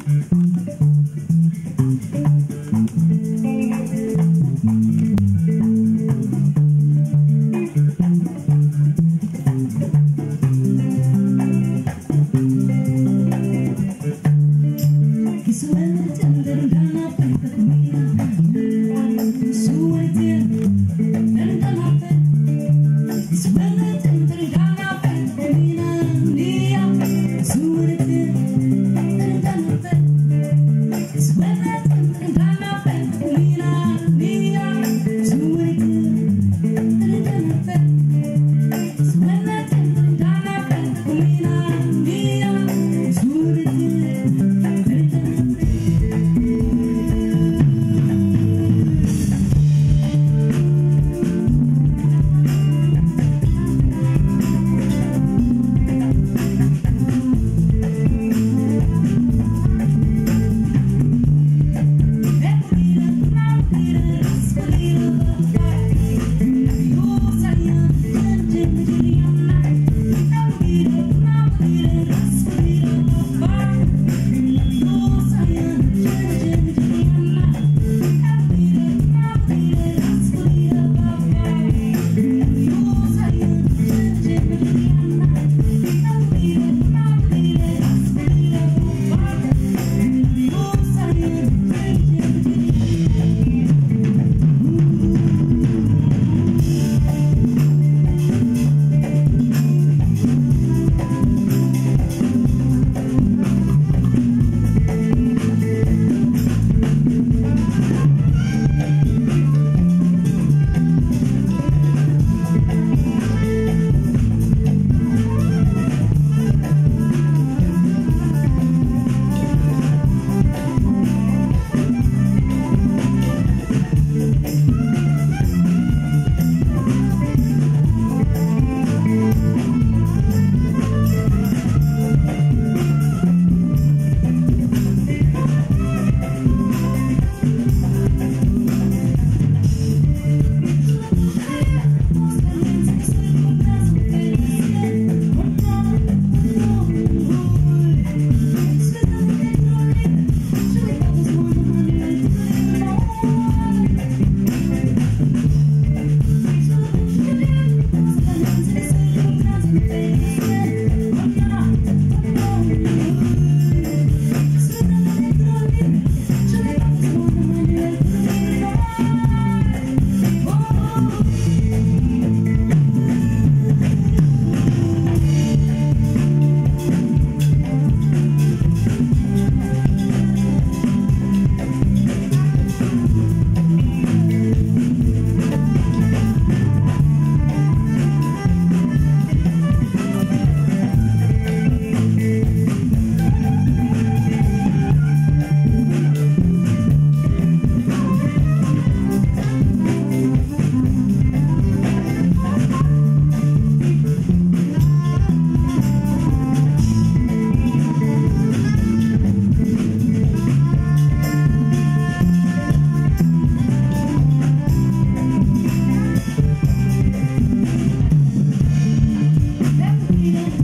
Mm-hmm. freedom.